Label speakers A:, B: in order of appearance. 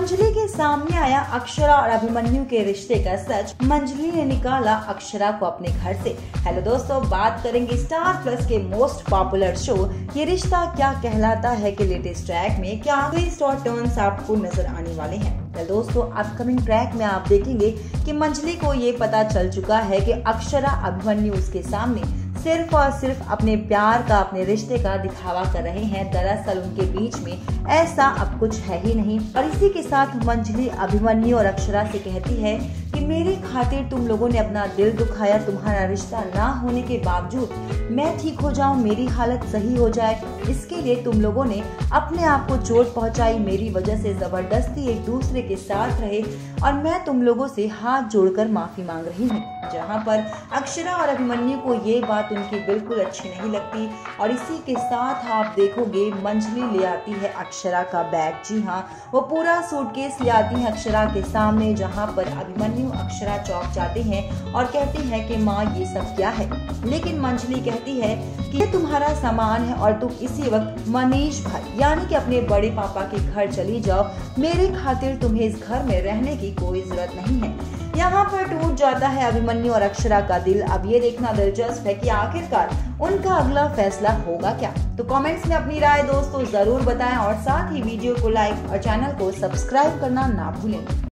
A: सामने आया अक्षरा और अभिमन्यु के रिश्ते का सच। मंजली ने निकाला अक्षरा को अपने घर से। हेलो दोस्तों, बात करेंगे स्टार प्लस के most popular show Yeh Rishta Kya कहलाता है के लेटेस्ट ट्रैक में क्या ट्विस्ट और टर्न्स आपको नज़र आने वाले हैं। तो दोस्तों अपकमिंग ट्रैक में आप देखेंगे कि मंजली को ये पता चल चुका है कि अक्षरा, अभिमन्यु उसके सामने सिर्फ़ और सिर्फ़ अपने प्यार का, अपने रिश्ते का दिखावा कर रहे हैं। दरअसल उनके बीच में ऐसा अब कुछ है ही नहीं। और इसी के साथ मंजली अभिमन्यु और अक्षरा से कहती है कि मेरी खातिर तुम लोगों ने अपना दिल दुखाया, तुम्हारा रिश्ता ना होने के बावजूद मैं ठीक हो जाऊँ, मेरी हालत सही हो जाए। इसके लिए तुम लोगों ने अपने आप को चोट पहुंचाई, मेरी वजह से ज़बरदस्ती एक दूसरे के साथ रहे और मैं तुम लोगों से हाथ जोड़कर माफ़ी मांग रही हूँ। जहाँ पर अक्षरा और अभिमन्यु को ये बात उनकी बिल्कुल अच्छी नहीं लगती और इसी के साथ आप देखोगे मंजली ले आती है अक्षरा का बैग। जी हाँ वो पूरा सूटकेस ले आती है अक्षरा के सामने, जहाँ पर अभिमन्यु अभिमन्यु अक्षरा चौक जाते हैं और कहते हैं कि माँ, ये सब क्या है? लेकिन मंजली कहती है कि ये तुम्हारा सामान है और तुम इसी वक्त मनीष भाई, यानी कि अपने बड़े पापा के घर चली जाओ। मेरे खातिर तुम्हें इस घर में रहने की कोई ज़रूरत नहीं है। यहाँ पर टूट जाता है अभिमन्यु और अक्षरा का दिल। अब ये देखना दिलचस्प है कि आखिरकार उनका अगला फैसला होगा क्या। तो कमेंट्स में अपनी राय दोस्तों ज़रूर बताएँ और साथ ही वीडियो को लाइक और चैनल को सब्सक्राइब करना ना भूलें।